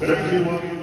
grande